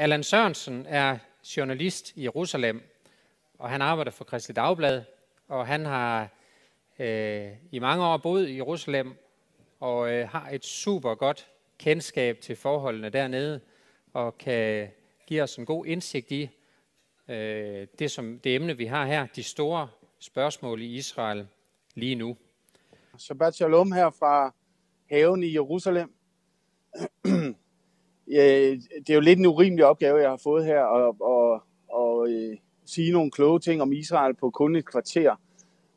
Allan Sørensen er journalist i Jerusalem, og han arbejder for Kristelig Dagblad, og han har øh, i mange år boet i Jerusalem, og øh, har et super godt kendskab til forholdene dernede, og kan give os en god indsigt i øh, det, som, det emne, vi har her, de store spørgsmål i Israel lige nu. Shabbat Shalom her fra haven i Jerusalem. det er jo lidt en urimelig opgave, jeg har fået her, at, at, at, øh, sige nogle kloge ting om Israel på kun et kvarter.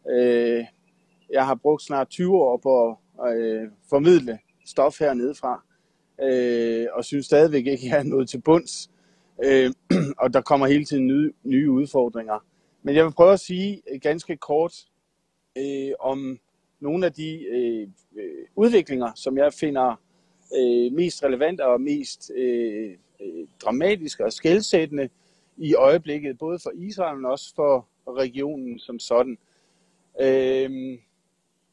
Øh, jeg har brugt snart 20 år på at øh, formidle stof hernede fra, øh, og synes stadigvæk ikke, at jeg er nået til bunds. Øh, og der kommer hele tiden nye, nye udfordringer. Men jeg vil prøve at sige ganske kort øh, om nogle af de udviklinger, som jeg finder øh, mest relevante og mest øh, øh dramatisk dramatiske og skældsættende i øjeblikket, både for Israel, men også for regionen som sådan. Øh,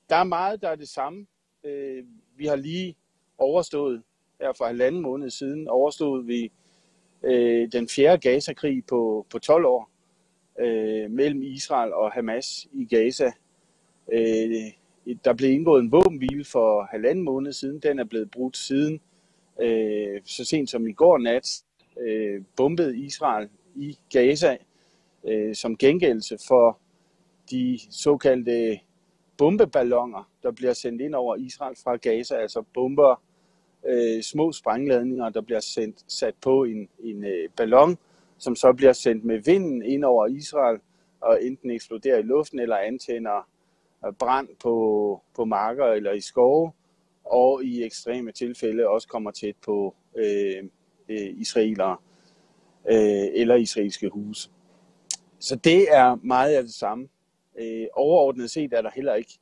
der er meget, der er det samme. Øh, vi har lige overstået, her for halvanden måned siden, overstod vi øh, den fjerde Gaza-krig på, på 12 år øh, mellem Israel og Hamas i Gaza. Øh, der blev indgået en våbenhvile for halvanden måned siden. Den er blevet brudt siden. Øh, så sent som i går nat øh, bombede Israel i Gaza øh, som gengældelse for de såkaldte bombeballoner, der bliver sendt ind over Israel fra Gaza, altså bomber, øh, små sprængladninger, der bliver sendt, sat på en, en øh, ballon, som så bliver sendt med vinden ind over Israel og enten eksploderer i luften eller antænder Øh, brand på, på marker eller i skove, og i ekstreme tilfælde også kommer tæt på øh, øh, israelere øh, eller israelske huse. Så det er meget af det samme. Øh, overordnet set er der heller ikke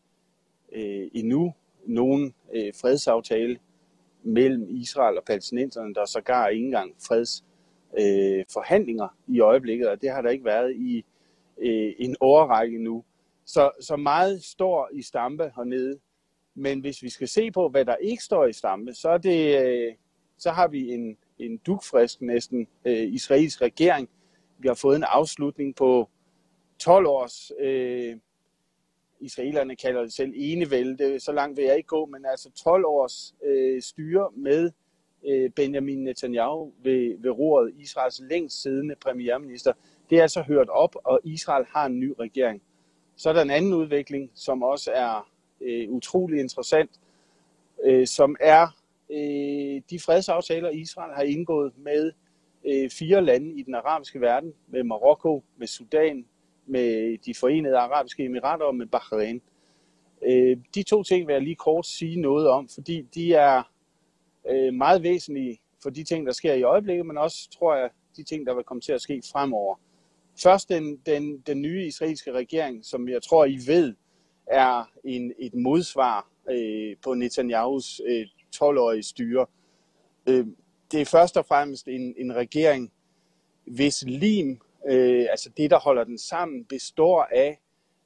øh, endnu nogen øh, fredsaftale mellem Israel og palæstinenserne. Der er sågar ikke engang fredsforhandlinger øh, forhandlinger i øjeblikket, og det har der ikke været i øh, en årrække nu. Så, så meget står i stampe hernede. Men hvis vi skal se på, hvad der ikke står i stampe, så, er det, øh, så har vi en, en dukfrisk næsten øh, israelsk regering. Vi har fået en afslutning på 12 års, øh, israelerne kalder det selv enevælde, så langt vil jeg ikke gå, men altså 12 års øh, styre med øh, Benjamin Netanyahu ved, ved roret, Israels længst siddende premierminister. Det er altså hørt op, og Israel har en ny regering. Så er der en anden udvikling, som også er øh, utrolig interessant, øh, som er øh, de fredsaftaler, Israel har indgået med øh, fire lande i den arabiske verden, med Marokko, med Sudan, med de forenede arabiske emirater og med Bahrain. Øh, de to ting vil jeg lige kort sige noget om, fordi de er øh, meget væsentlige for de ting, der sker i øjeblikket, men også, tror jeg, de ting, der vil komme til at ske fremover. Først den, den, den nye israelske regering, som jeg tror, I ved, er en, et modsvar øh, på Netanyahus øh, 12-årige styre. Øh, det er først og fremmest en, en regering, hvis lim, øh, altså det, der holder den sammen, består af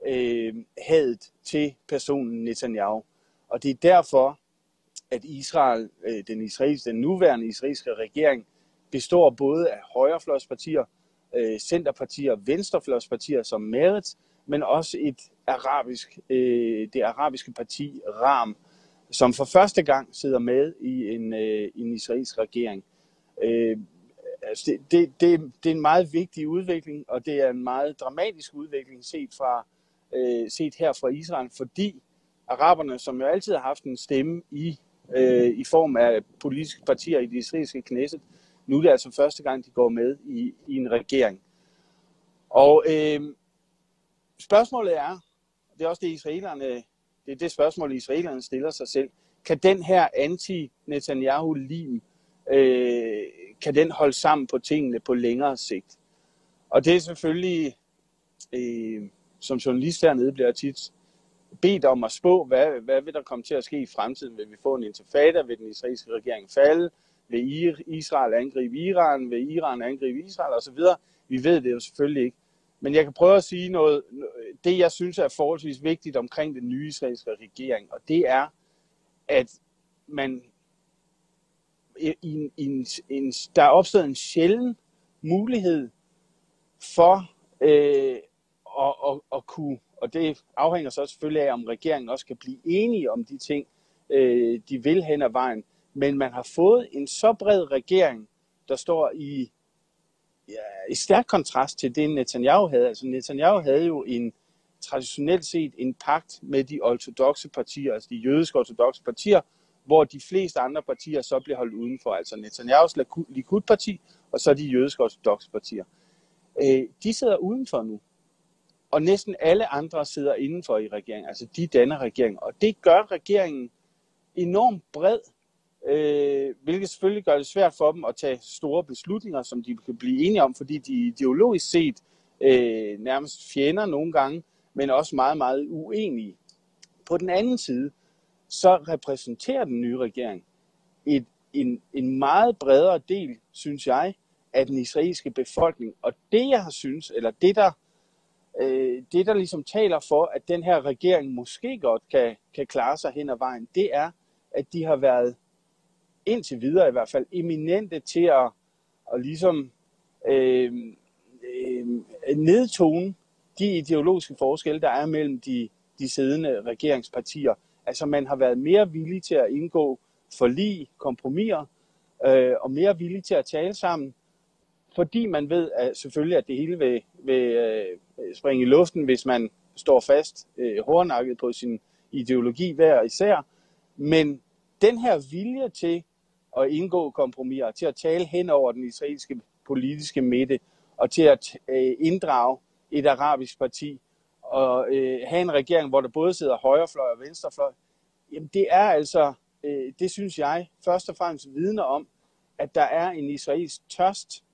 øh, hadet til personen Netanyahu. Og det er derfor, at Israel, øh, den, israelske, den nuværende israelske regering, består både af højrefløjspartier, øh, centerpartier, venstrefløjspartier som Meret, men også et arabisk, øh, det arabiske parti RAM, som for første gang sidder med i en, øh, en israelsk regering. Øh, altså det, det, det, det er en meget vigtig udvikling, og det er en meget dramatisk udvikling set, fra, øh, set her fra Israel, fordi araberne, som jo altid har haft en stemme i, øh, i form af politiske partier i det israelske Knesset, nu er det altså første gang, de går med i, i en regering. Og øh, spørgsmålet er, det er også det israelerne, det er det spørgsmål, israelerne stiller sig selv, kan den her anti-Netanyahu-lim, øh, kan den holde sammen på tingene på længere sigt? Og det er selvfølgelig, øh, som journalist hernede bliver tit bedt om at spå, hvad, hvad vil der komme til at ske i fremtiden? Vil vi få en intifada? Vil den israelske regering falde? Vil Israel angribe Iran? Vil Iran angribe Israel? Og så videre. Vi ved det jo selvfølgelig ikke. Men jeg kan prøve at sige noget, det jeg synes er forholdsvis vigtigt omkring den nye israelske regering, og det er, at man i, en, en, en, der er opstået en sjælden mulighed for øh, at, at, at kunne, og det afhænger så selvfølgelig af, om regeringen også kan blive enige om de ting, øh, de vil hen ad vejen. Men man har fået en så bred regering, der står i, ja, i stærk kontrast til det, Netanyahu havde. Altså Netanyahu havde jo en traditionelt set en pagt med de ortodoxe partier, altså de jødiske ortodoxe partier, hvor de fleste andre partier så bliver holdt udenfor, altså Netanyahu's Likud-parti, og så de jødiske ortodoxe partier. Øh, de sidder udenfor nu, og næsten alle andre sidder indenfor i regeringen, altså de danner regeringen, og det gør regeringen enormt bred, øh, hvilket selvfølgelig gør det svært for dem at tage store beslutninger, som de kan blive enige om, fordi de ideologisk set øh, nærmest fjender nogle gange, men også meget, meget uenige. På den anden side, så repræsenterer den nye regering et, en, en meget bredere del, synes jeg, af den israelske befolkning. Og det, jeg har synes, eller det, der, øh, det, der ligesom taler for, at den her regering måske godt kan, kan klare sig hen ad vejen, det er, at de har været indtil videre i hvert fald eminente til at, at ligesom øh, øh, nedtone de ideologiske forskelle, der er mellem de, de siddende regeringspartier. Altså man har været mere villig til at indgå forlig, kompromiser, øh, og mere villig til at tale sammen, fordi man ved at selvfølgelig, at det hele vil, vil øh, springe i luften, hvis man står fast øh, hårdnakket på sin ideologi hver især. Men den her vilje til at indgå kompromiser, til at tale hen over den israelske politiske midte, og til at øh, inddrage et arabisk parti, og øh, have en regering, hvor der både sidder højrefløj og venstrefløj, jamen det er altså, øh, det synes jeg, først og fremmest vidner om, at der er en israelsk tørst,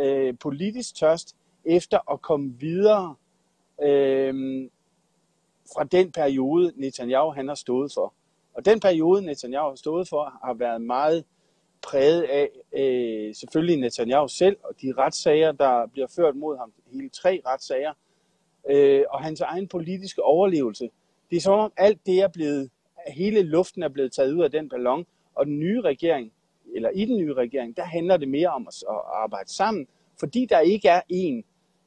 øh, politisk tørst, efter at komme videre øh, fra den periode, Netanyahu han har stået for. Og den periode, Netanyahu har stået for, har været meget præget af øh, selvfølgelig Netanyahu selv og de retssager, der bliver ført mod ham, hele tre retssager, øh, og hans egen politiske overlevelse. Det er som om alt det er blevet, hele luften er blevet taget ud af den ballon, og den nye regering, eller i den nye regering, der handler det mere om at, at arbejde sammen, fordi der ikke er en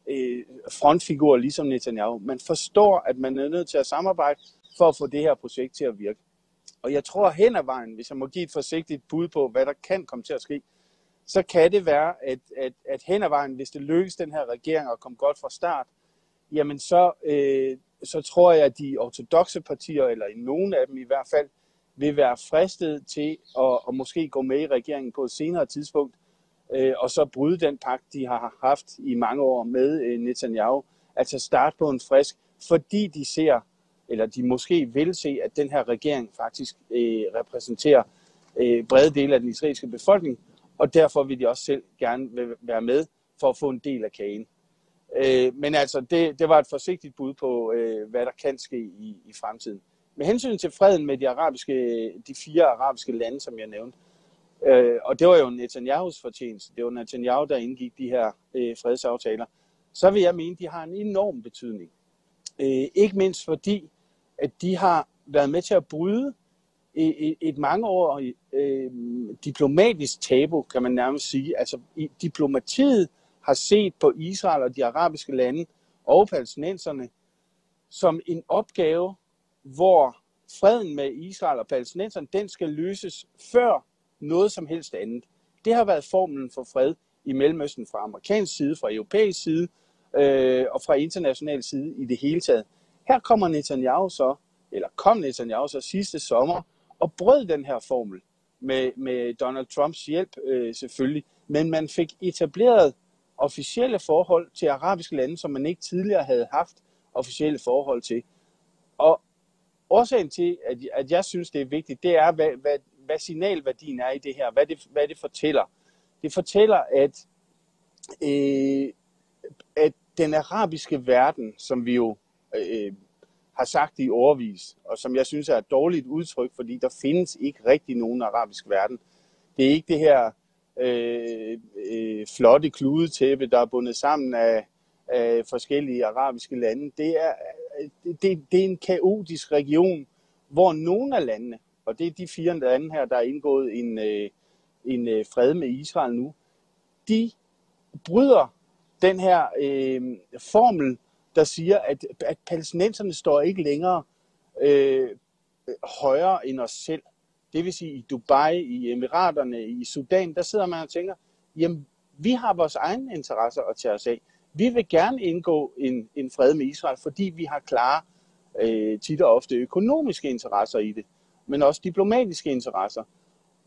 øh, frontfigur ligesom Netanyahu. Man forstår, at man er nødt til at samarbejde for at få det her projekt til at virke. Og jeg tror hen ad vejen, hvis jeg må give et forsigtigt bud på, hvad der kan komme til at ske, så kan det være, at, at, at hen ad vejen, hvis det lykkes den her regering at komme godt fra start, jamen så, øh, så tror jeg, at de ortodoxe partier, eller i nogle af dem i hvert fald, vil være fristet til at, at måske gå med i regeringen på et senere tidspunkt, øh, og så bryde den pagt, de har haft i mange år med øh, Netanyahu. Altså starte på en frisk, fordi de ser, eller de måske vil se, at den her regering faktisk øh, repræsenterer øh, brede dele af den israelske befolkning, og derfor vil de også selv gerne være med for at få en del af kagen. Øh, men altså, det, det var et forsigtigt bud på, øh, hvad der kan ske i, i fremtiden. Med hensyn til freden med de, arabiske, de fire arabiske lande, som jeg nævnte, øh, og det var jo Netanyahus fortjeneste, det var Netanyahu, der indgik de her øh, fredsaftaler, så vil jeg mene, de har en enorm betydning. Øh, ikke mindst fordi, at de har været med til at bryde et, et mange år øh, diplomatisk tabu, kan man nærmest sige. Altså, i, diplomatiet har set på Israel og de arabiske lande og palæstinenserne som en opgave, hvor freden med Israel og palæstinenserne, den skal løses før noget som helst andet. Det har været formlen for fred i Mellemøsten fra amerikansk side, fra europæisk side øh, og fra international side i det hele taget. Her kommer Netanyahu så, eller kom Netanyahu så sidste sommer og brød den her formel med, med Donald Trumps hjælp øh, selvfølgelig. Men man fik etableret officielle forhold til arabiske lande, som man ikke tidligere havde haft officielle forhold til. Og årsagen til, at, at jeg synes, det er vigtigt, det er, hvad, hvad, hvad signalværdien er i det her, hvad det, hvad det fortæller. Det fortæller, at, øh, at den arabiske verden, som vi jo øh, har sagt i overvis, og som jeg synes er et dårligt udtryk, fordi der findes ikke rigtig nogen arabisk verden. Det er ikke det her øh, øh, flotte kludetæppe, der er bundet sammen af, af forskellige arabiske lande. Det er, øh, det, det er en kaotisk region, hvor nogle af landene, og det er de fire lande her, der er indgået en, øh, en øh, fred med Israel nu, de bryder den her øh, formel, der siger, at, at palæstinenserne står ikke længere øh, højere end os selv. Det vil sige i Dubai, i Emiraterne, i Sudan, der sidder man og tænker, jamen vi har vores egne interesser at tage os af. Vi vil gerne indgå en, en fred med Israel, fordi vi har klare øh, tit og ofte økonomiske interesser i det, men også diplomatiske interesser.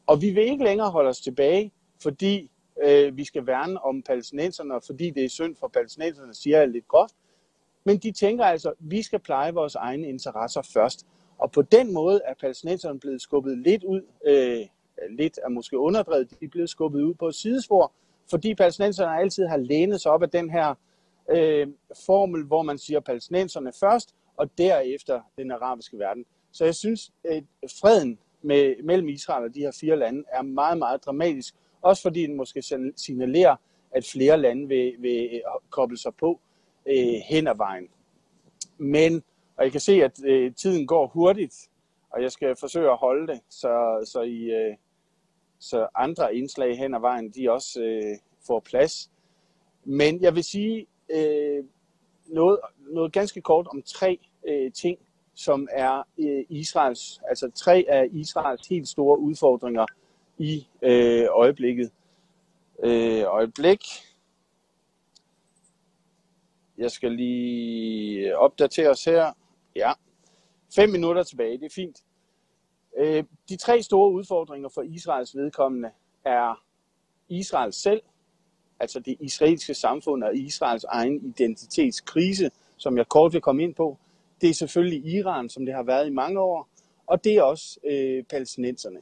Og vi vil ikke længere holde os tilbage, fordi øh, vi skal værne om palæstinenserne, og fordi det er synd for palæstinenserne, siger jeg lidt groft. Men de tænker altså, at vi skal pleje vores egne interesser først. Og på den måde er palæstinenserne blevet skubbet lidt ud, øh, lidt er måske underdrevet, de er blevet skubbet ud på et sidespor, fordi palæstinenserne altid har lænet sig op af den her øh, formel, hvor man siger palæstinenserne først, og derefter den arabiske verden. Så jeg synes, at freden med, mellem Israel og de her fire lande er meget, meget dramatisk. Også fordi den måske signalerer, at flere lande vil, vil koble sig på øh, hen ad vejen. Men, og jeg kan se, at øh, tiden går hurtigt, og jeg skal forsøge at holde det, så, så, I, øh, så andre indslag hen ad vejen, de også øh, får plads. Men jeg vil sige øh, noget, noget ganske kort om tre øh, ting, som er øh, Israels, altså tre af Israels helt store udfordringer i øh, øjeblikket. Øh, øjeblik. Jeg skal lige opdatere os her. Ja, fem minutter tilbage, det er fint. Øh, de tre store udfordringer for Israels vedkommende er Israel selv, altså det israelske samfund og Israels egen identitetskrise, som jeg kort vil komme ind på. Det er selvfølgelig Iran, som det har været i mange år, og det er også øh, palæstinenserne.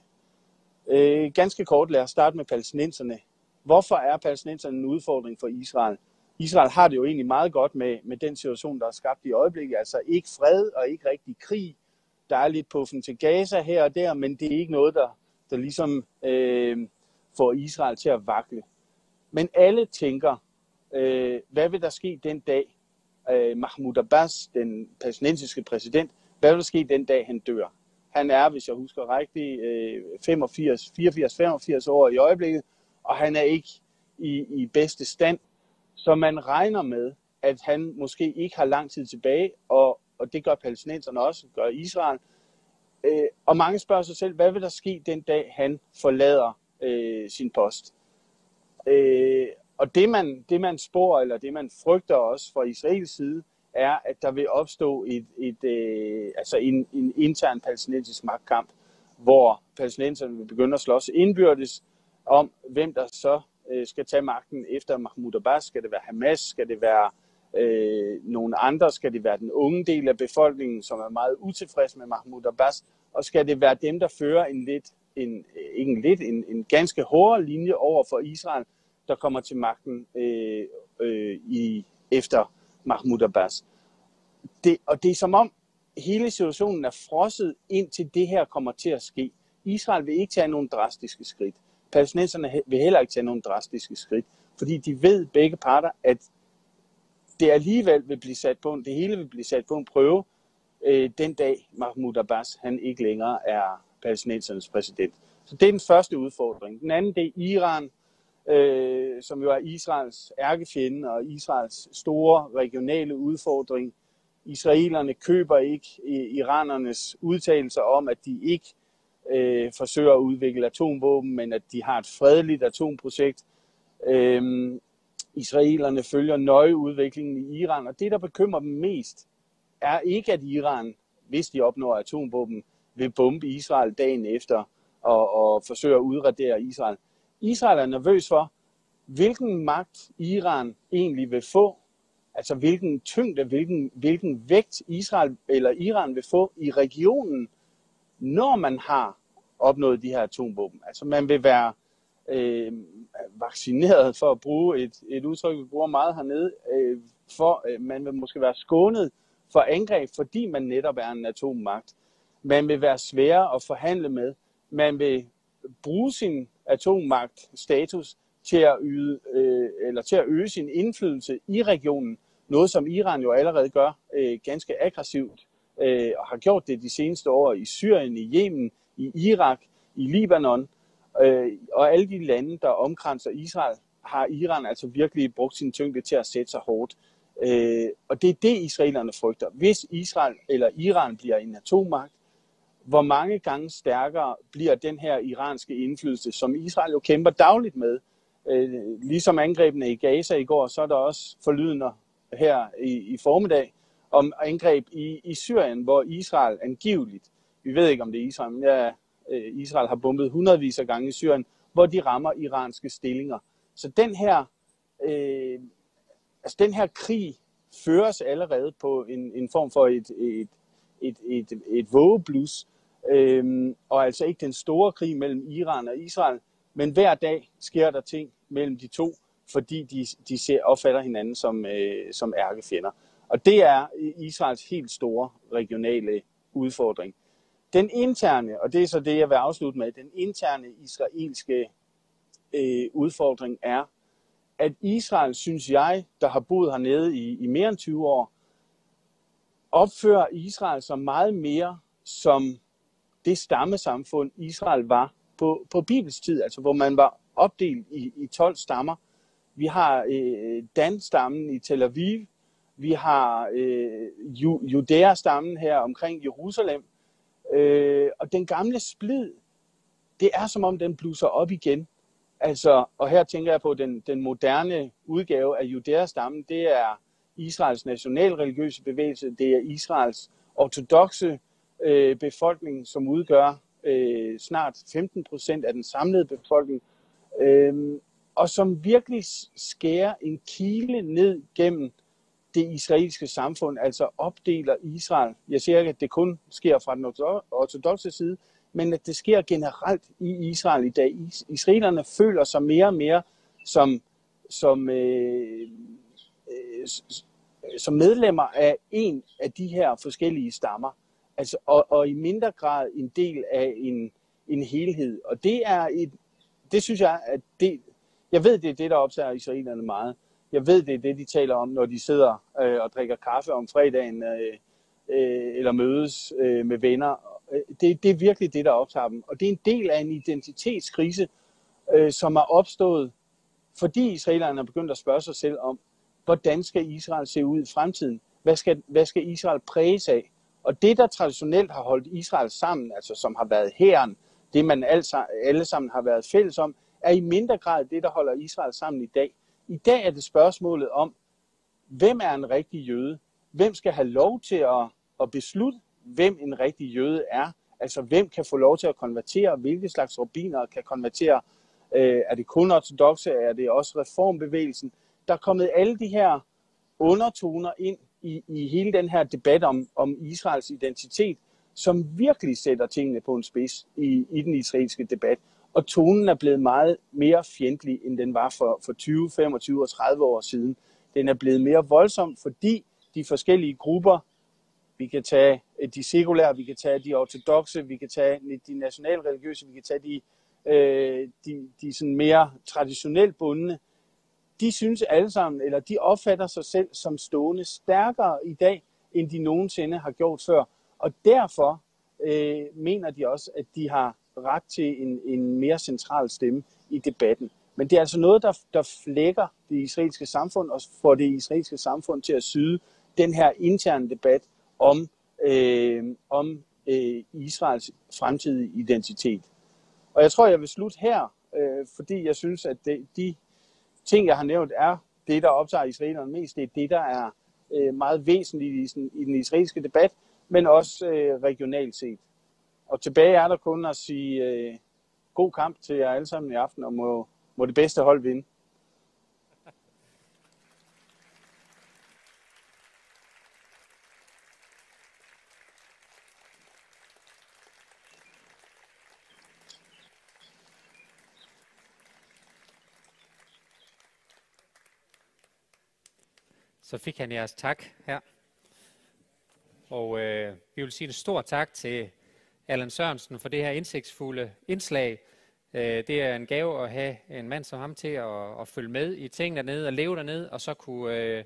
Øh, ganske kort, lad os starte med palæstinenserne. Hvorfor er palæstinenserne en udfordring for Israel? Israel har det jo egentlig meget godt med, med den situation, der er skabt i øjeblikket. Altså ikke fred og ikke rigtig krig. Der er lidt puffen til Gaza her og der, men det er ikke noget, der, der ligesom øh, får Israel til at vakle. Men alle tænker, øh, hvad vil der ske den dag, øh, Mahmoud Abbas, den palæstinensiske præsident, hvad vil der ske den dag, han dør? Han er, hvis jeg husker rigtigt, øh, 85, 84-85 år i øjeblikket, og han er ikke i, i bedste stand. Så man regner med, at han måske ikke har lang tid tilbage, og, og det gør palæstinenserne også, gør Israel. Øh, og mange spørger sig selv, hvad vil der ske den dag, han forlader øh, sin post? Øh, og det man, det man spår, eller det man frygter også fra Israels side, er, at der vil opstå et, et, øh, altså en, en intern palæstinensisk magtkamp, hvor palæstinenserne vil begynde at slås indbyrdes om, hvem der så øh, skal tage magten efter Mahmoud Abbas. Skal det være Hamas? Skal det være øh, nogle andre? Skal det være den unge del af befolkningen, som er meget utilfreds med Mahmoud Abbas? Og skal det være dem, der fører en lidt, en, ikke en lidt, en, en ganske hårdere linje over for Israel, der kommer til magten øh, øh, i, efter Mahmoud Abbas. Det, og det er som om hele situationen er frosset indtil det her kommer til at ske. Israel vil ikke tage nogen drastiske skridt. Palæstinenserne vil heller ikke tage nogen drastiske skridt, fordi de ved begge parter, at det alligevel vil blive sat på en, det hele vil blive sat på en prøve øh, den dag Mahmoud Abbas han ikke længere er palæstinensernes præsident. Så det er den første udfordring. Den anden det er Iran, øh, som jo er Israels ærkefjende og Israels store regionale udfordring. Israelerne køber ikke iranernes udtalelser om, at de ikke øh, forsøger at udvikle atomvåben, men at de har et fredeligt atomprojekt. Øh, israelerne følger nøje udviklingen i Iran, og det, der bekymrer dem mest, er ikke, at Iran, hvis de opnår atomvåben, vil bombe Israel dagen efter og, og forsøge at udradere Israel. Israel er nervøs for, hvilken magt Iran egentlig vil få, altså hvilken tyngde, hvilken, hvilken vægt Israel eller Iran vil få i regionen, når man har opnået de her atomvåben. Altså man vil være øh, vaccineret, for at bruge et, et udtryk, vi bruger meget hernede, øh, for øh, man vil måske være skånet for angreb, fordi man netop er en atommagt. Man vil være sværere at forhandle med. Man vil bruge sin atommagt status til at, yde, øh, eller til at øge sin indflydelse i regionen. Noget, som Iran jo allerede gør øh, ganske aggressivt øh, og har gjort det de seneste år i Syrien, i Yemen, i Irak, i Libanon. Øh, og alle de lande, der omkranser Israel, har Iran altså virkelig brugt sin tyngde til at sætte sig hårdt. Øh, og det er det, israelerne frygter. Hvis Israel eller Iran bliver en atommagt, hvor mange gange stærkere bliver den her iranske indflydelse, som Israel jo kæmper dagligt med. Øh, ligesom angrebene i Gaza i går, så er der også forlydende her i, i formiddag om angreb i, i Syrien, hvor Israel angiveligt, vi ved ikke om det er Israel, men ja, øh, Israel har bombet hundredvis af gange i Syrien, hvor de rammer iranske stillinger. Så den her, øh, altså den her krig føres allerede på en, en form for et, et, et, et, et vågeblus, øh, og altså ikke den store krig mellem Iran og Israel, men hver dag sker der ting mellem de to, fordi de, de ser, opfatter hinanden som, øh, som ærkefjender. Og det er Israels helt store regionale udfordring. Den interne, og det er så det, jeg vil afslutte med, den interne israelske øh, udfordring er, at Israel, synes jeg, der har boet hernede i, i mere end 20 år, opfører Israel som meget mere som det stammesamfund, Israel var på, på Bibels tid, altså hvor man var opdelt i, i 12 stammer. Vi har øh, Dan-stammen i Tel Aviv, vi har øh, Judæa-stammen her omkring Jerusalem, øh, og den gamle splid, det er som om den bluser op igen. Altså, og her tænker jeg på den, den moderne udgave af Judæa-stammen, det er Israels nationalreligiøse bevægelse, det er Israels ortodoxe øh, befolkning, som udgør øh, snart 15 procent af den samlede befolkning, øh, og som virkelig skærer en kile ned gennem det israelske samfund, altså opdeler Israel. Jeg siger ikke, at det kun sker fra den ortodoxe side, men at det sker generelt i Israel i dag. Israelerne føler sig mere og mere som, som, øh, øh, som medlemmer af en af de her forskellige stammer. Altså, og, og i mindre grad en del af en, en helhed. Og det er et, det synes jeg, at det, jeg ved, det er det, der optager israelerne meget. Jeg ved, det er det, de taler om, når de sidder øh, og drikker kaffe om fredagen, øh, øh, eller mødes øh, med venner. Øh, det, det er virkelig det, der optager dem. Og det er en del af en identitetskrise, øh, som er opstået, fordi israelerne er begyndt at spørge sig selv om, hvordan skal Israel se ud i fremtiden? Hvad skal, hvad skal Israel præges af? Og det, der traditionelt har holdt Israel sammen, altså som har været herren, det man alle sammen har været fælles om, er i mindre grad det, der holder Israel sammen i dag. I dag er det spørgsmålet om, hvem er en rigtig jøde? Hvem skal have lov til at, at beslutte, hvem en rigtig jøde er? Altså, hvem kan få lov til at konvertere? Hvilke slags rabbiner kan konvertere? Øh, er det kun ortodoxe? Er det også reformbevægelsen? Der er kommet alle de her undertoner ind i, i hele den her debat om, om Israels identitet, som virkelig sætter tingene på en spids i, i den israelske debat. Og tonen er blevet meget mere fjendtlig, end den var for, for 20, 25 og 30 år siden. Den er blevet mere voldsom, fordi de forskellige grupper, vi kan tage øh, de sekulære, vi kan tage de ortodoxe, vi kan tage de nationalreligiøse, vi kan tage de, øh, de, de sådan mere traditionelt bundne, de synes alle sammen, eller de opfatter sig selv som stående stærkere i dag, end de nogensinde har gjort før. Og derfor øh, mener de også, at de har ret til en, en mere central stemme i debatten. Men det er altså noget, der, der flækker det israelske samfund og får det israelske samfund til at syde den her interne debat om, øh, om øh, Israels fremtidige identitet. Og jeg tror, jeg vil slutte her, øh, fordi jeg synes, at det, de ting, jeg har nævnt, er det, der optager israelerne mest. Det er det, der er øh, meget væsentligt i, sådan, i den israelske debat, men også øh, regionalt set. Og tilbage er der kun at sige øh, god kamp til jer alle sammen i aften, og må, må det bedste hold vinde. Så fik han jeres tak her. Og øh, vi vil sige en stor tak til Allan Sørensen for det her indsigtsfulde indslag. Øh, det er en gave at have en mand som ham til at, at følge med i tingene dernede og leve dernede, og så kunne, øh,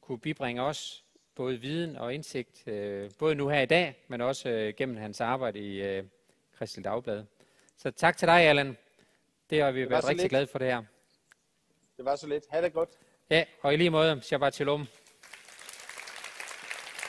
kunne bibringe os både viden og indsigt, øh, både nu her i dag, men også øh, gennem hans arbejde i øh, Kristel Dagblad. Så tak til dig, Allan. Det har vi var været rigtig lidt. glade for det her. Det var så lidt. Ha' det godt. Ja, og i lige måde, Shabbat Shalom.